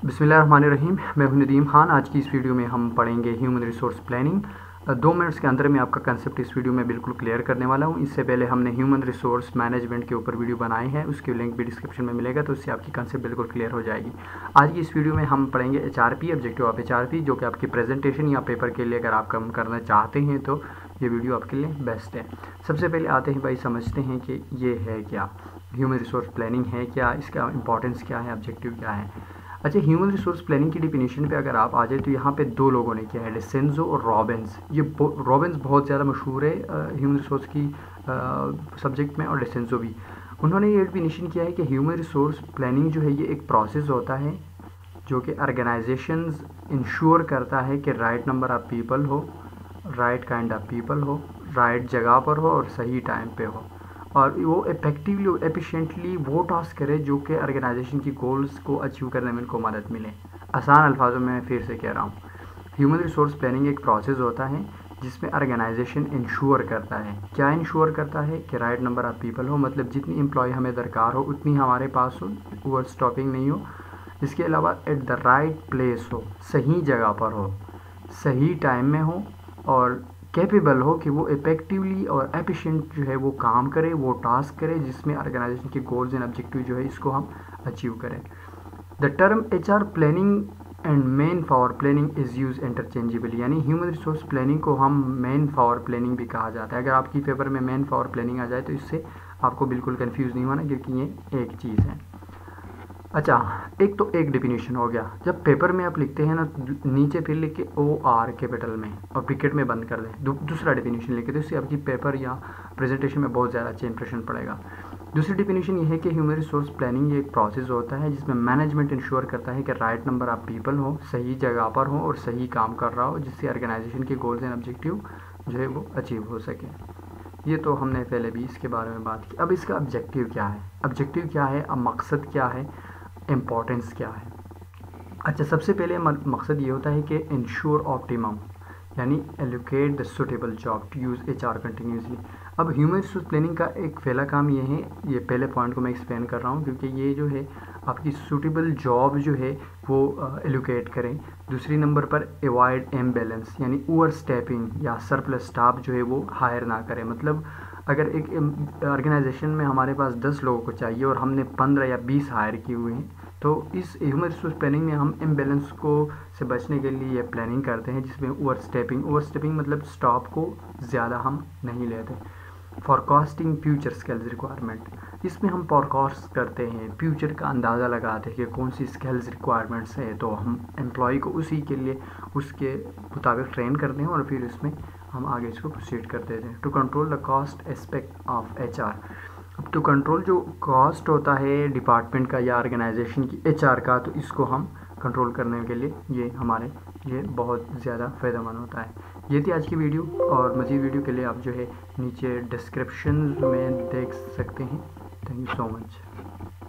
बिस्मिल्लाहिर्रहमानिर्रहीम, मैं हूँ नदीम खान। आज की इस वीडियो में हम पढ़ेंगे ह्यूमन रिसोर्स प्लानिंग। दो मिनट्स के अंदर में आपका कंसेप्ट इस वीडियो में बिल्कुल क्लियर करने वाला हूँ। इससे पहले हमने ह्यूमन रिसोर्स मैनेजमेंट के ऊपर वीडियो बनाए हैं, उसकी लिंक भी डिस्क्रिप्शन में मिलेगा तो उससे आपकी कंसेप्ट बिल्कुल क्लियर हो जाएगी। आज की इस वीडियो में हम पढ़ेंगे H R P objective of H R P जो कि आपकी प्रेजेंटेशन या पेपर के लिए अगर आप कम करना चाहते हैं तो ये वीडियो आपके लिए बेस्ट है। सबसे पहले आते हैं भाई, समझते हैं कि ये है क्या? ह्यूमन रिसोर्स प्लानिंग है क्या? इसका इंपॉर्टेंस क्या है? ऑब्जेक्टिव क्या है? अच्छा ह्यूमन रिसोर्स प्लानिंग की डिफिनीशन पे अगर आप आ जाए तो यहाँ पे दो लोगों ने किया है डिसेंजो और रॉबिन्स ये रॉबिन्स बहुत ज़्यादा मशहूर है ह्यूमन रिसोर्स की सब्जेक्ट में, और डिसेंजो भी। उन्होंने ये डिफिनेशन किया है कि ह्यूमन रिसोर्स प्लानिंग जो है, ये एक प्रोसेस होता है, जो कि ऑर्गेनाइजेशंस इंश्योर करता है कि राइट नंबर ऑफ़ पीपल हो राइट काइंड ऑफ़ पीपल हो राइट जगह पर हो, और सही टाइम पे हो। और वो इफेक्टिवली एफिशिएंटली वो टास्क करे जो कि ऑर्गेनाइजेशन की गोल्स को अचीव करने में उनको मदद मिले। आसान अल्फाजों में फिर से कह रहा हूँ। ह्यूमन रिसोर्स प्लानिंग एक प्रोसेस होता है जिसमें ऑर्गेनाइजेशन इंश्योर करता है। क्या इंश्योर करता है कि राइट नंबर ऑफ़ पीपल हो? मतलब जितनी एम्प्लॉय हमें दरकार हो, उतनी हमारे पास हो ओवर स्टॉपिंग नहीं हो। इसके अलावा एट द राइट प्लेस हो, सही जगह पर हो, सही टाइम में हो और कैपेबल हो कि वो इफेक्टिवली और एफिशिएंट जो है वो काम करे, वो टास्क करे, जिसमें ऑर्गेनाइजेशन के गोल्स एंड ऑब्जेक्टिव जो है इसको हम अचीव करें। The term H R planning and man power planning is use interchangeable यानी ह्यूमन रिसोर्स प्लानिंग को हम मेन पावर प्लानिंग भी कहा जाता है। अगर आपकी पेपर में मेन पावर प्लानिंग आ जाए तो इससे आपको बिल्कुल कन्फ्यूज़ नहीं होना, क्योंकि ये एक चीज़ है। अच्छा एक तो एक डिफिनीशन हो गया। जब पेपर में आप लिखते हैं ना नीचे फिर लिख के ओ आर कैपिटल में और ब्रिकेट में बंद कर दें। दू, दूसरा डिफिनीशन लिखे तो इससे आपकी पेपर या प्रेजेंटेशन में बहुत ज़्यादा अच्छा इंप्रेशन पड़ेगा। दूसरी डिफिनीशन ये है कि ह्यूमन रिसोर्स प्लानिंग ये एक प्रोसेस होता है जिसमें मैनेजमेंट इंश्योर करता है कि राइट नंबर ऑफ़ पीपल हो सही जगह पर हो और सही काम कर रहा हो जिससे ऑर्गेनाइजेशन के गोल्स एंड ऑब्जेक्टिव जो है वो अचीव हो सके। ये तो हमने पहले भी इसके बारे में बात की। अब इसका ऑब्जेक्टिव क्या है? ऑब्जेक्टिव क्या है? अब मकसद क्या है? इम्पोर्टेंस क्या है? अच्छा सबसे पहले मकसद ये होता है कि इंश्योर ऑप्टिमम यानी allocate the suitable job to use H R continuously अब ह्यूमन रिसोर्स प्लानिंग का एक पहला काम ये है, ये पहले पॉइंट को मैं एक्सप्लेन कर रहा हूँ, क्योंकि ये जो है आपकी सूटेबल जॉब जो है, वो एलोकेट करें। दूसरी नंबर पर अवॉइड एम बैलेंस यानी ओवर स्टेपिंग या सरप्लस स्टाफ जो है, वो हायर ना करें। मतलब अगर एक ऑर्गेनाइजेशन में हमारे पास दस लोगों को चाहिए और हमने पंद्रह या बीस हायर किए हुए हैं तो इस ह्यूमन रिसोर्स प्लानिंग में हम इम्बेलेंस को से बचने के लिए ये प्लानिंग करते हैं, जिसमें ओवर स्टेपिंग ओवर स्टेपिंग मतलब स्टॉप को ज़्यादा हम नहीं लेते। फॉरकास्टिंग फ्यूचर स्किल्स रिक्वायरमेंट इसमें हम फॉरकास्ट करते हैं फ्यूचर का अंदाज़ा लगाते हैं कि कौन सी स्किल्स रिक्वायरमेंट्स है तो हम एम्प्लॉय को उसी के लिए उसके मुताबिक ट्रेन करते हैं और फिर उसमें हम आगे इसको प्रोसीड कर देते हैं। To control the cost aspect of H R अब टू कंट्रोल जो कॉस्ट होता है डिपार्टमेंट का या ऑर्गेनाइजेशन की HR का तो इसको हम कंट्रोल करने के लिए ये हमारे ये बहुत ज़्यादा फ़ायदेमंद होता है। ये थी आज की वीडियो और मज़ीद वीडियो के लिए आप जो है नीचे डिस्क्रिप्शन में देख सकते हैं। Thank you so much